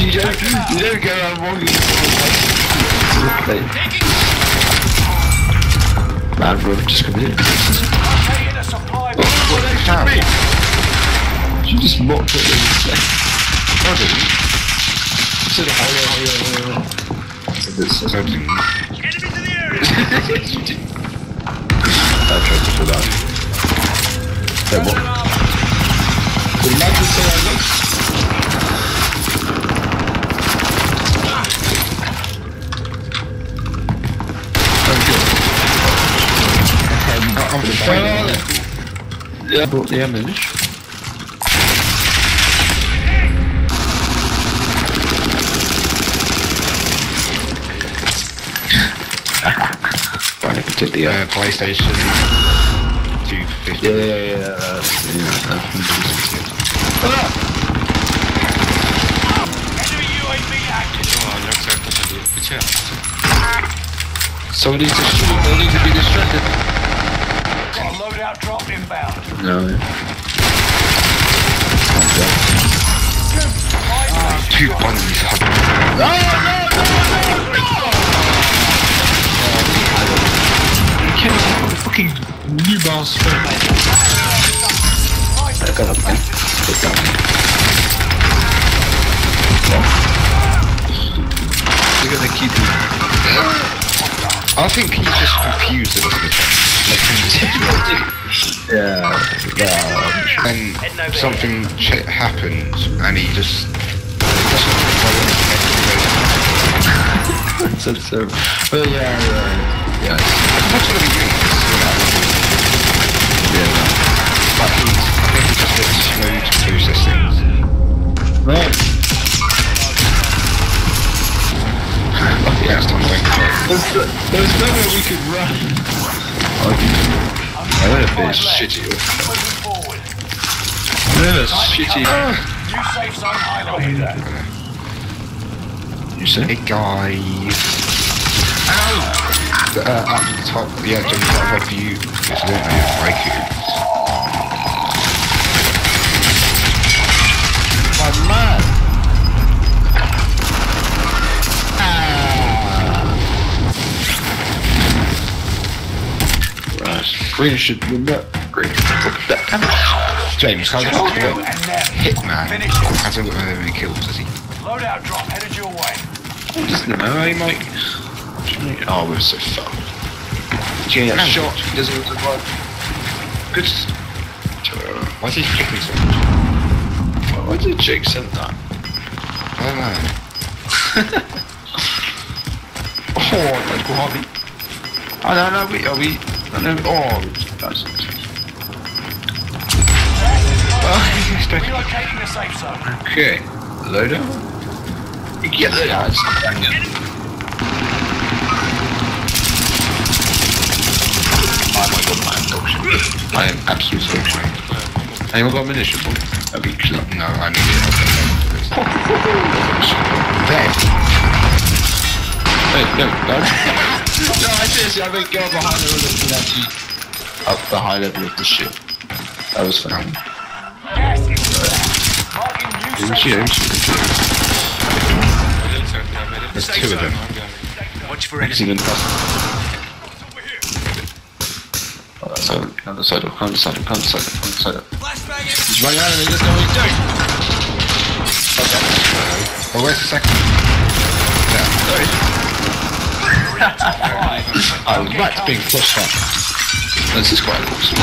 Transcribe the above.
You don't go around walking. Man, bro, just a supply. What extra me? You just mocked it when you said. I didn't. You said, hi, hi, hi, hi, hi. This is I. Enemies in the area. you did. I tried to pull out. Hey, what? Lad would say I. Yeah, brought the ammunition. Right, take the Uh, PlayStation 250. Yeah, yeah, yeah. Yeah that's Enemy UAV like that's a good picture. So we need to need to be distracted. Got a loadout drop inbound. No. Supply station Two drop. bunnies. You can't fucking new boss Supply I got up there. Put down. You're gonna keep. I think he's just confused at us. Like, he's- Yeah. Yeah. and something ch- happened, and he just. he doesn't know when it's so, so. Well, yeah, yeah. Yeah. That's what he doing. Yeah. But he's, I think he's just a bit slow to process things. Right. Yeah, it's time to. There's, there's no way we could run. I have been shitty. moving forward. Really shitty. New safe zone highlighted. You say? Hey guys. Ow! Uh, up the top, yeah, jump top of you. Because I don't know Right. Green should win that. Green. That damage. James, how's it going? You and them. Hitman. Hasn't got many kills, has he? Loadout drop headed your way. Doesn't know, eh, Mike? Oh, we're so fucked. He's gonna shot. He doesn't even survive. Good. is he kicking so much? Why did Jake send that? I don't know. Oh, that's Harvey. Oh, no, no, we, are we, oh, no, oh, that's. Relocating the safe zone. Okay, loader. You get the ads. Oh my god, I am dog shit. I am absolute dog shit. Anyone got ammunition for me? That'd be. No, I need it. Dead. Hey, no, no. No, I seriously, I meant go behind the level and actually up the high level of the ship. That was fun. Gas is Marking new Didn't safe you? zone. There's two of them. Watch for Is he? Oh, that's on the other side of, on the side of, on the side of, on the side of. He's running out of me, let's go, he's doing. Oh, where's the second? Sorry. I was right to being plus one. This is quite awesome.